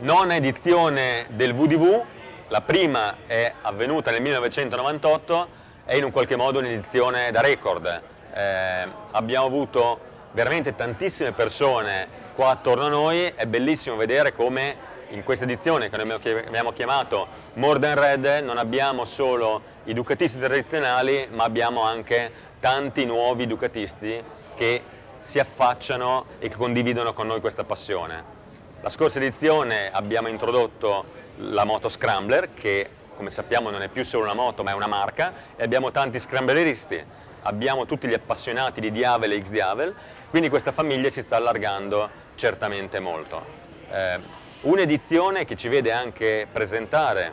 Nona edizione del VDV, la prima è avvenuta nel 1998, è in un qualche modo un'edizione da record. Eh, abbiamo avuto veramente tantissime persone qua attorno a noi, è bellissimo vedere come in questa edizione che noi abbiamo chiamato More Than Red non abbiamo solo i ducatisti tradizionali ma abbiamo anche tanti nuovi ducatisti che si affacciano e che condividono con noi questa passione. La scorsa edizione abbiamo introdotto la moto Scrambler che come sappiamo non è più solo una moto ma è una marca e abbiamo tanti scrambleristi, abbiamo tutti gli appassionati di Diavel e X-Diavel, quindi questa famiglia si sta allargando certamente molto. Eh, Un'edizione che ci vede anche presentare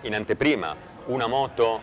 in anteprima una moto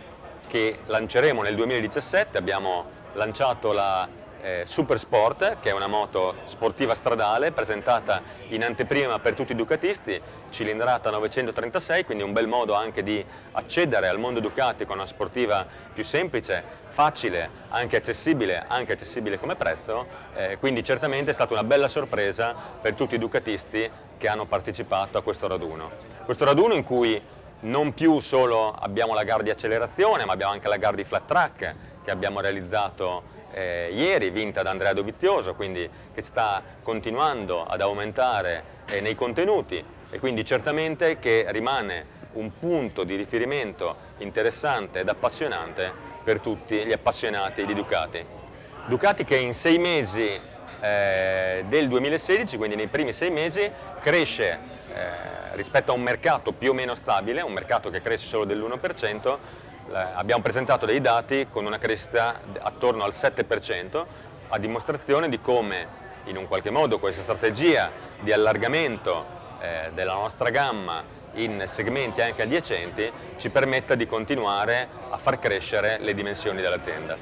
che lanceremo nel 2017, abbiamo lanciato la eh, Super Sport, che è una moto sportiva stradale presentata in anteprima per tutti i ducatisti, cilindrata 936, quindi un bel modo anche di accedere al mondo Ducati con una sportiva più semplice, facile, anche accessibile, anche accessibile come prezzo, eh, quindi certamente è stata una bella sorpresa per tutti i ducatisti che hanno partecipato a questo raduno. Questo raduno in cui non più solo abbiamo la gara di accelerazione, ma abbiamo anche la gara di flat track che abbiamo realizzato eh, ieri, vinta da Andrea Dovizioso, quindi che sta continuando ad aumentare eh, nei contenuti e quindi certamente che rimane un punto di riferimento interessante ed appassionante per tutti gli appassionati di Ducati. Ducati che in sei mesi eh, del 2016, quindi nei primi sei mesi, cresce eh, rispetto a un mercato più o meno stabile, un mercato che cresce solo dell'1%, abbiamo presentato dei dati con una crescita attorno al 7%, a dimostrazione di come in un qualche modo questa strategia di allargamento eh, della nostra gamma in segmenti anche adiacenti ci permetta di continuare a far crescere le dimensioni dell'azienda.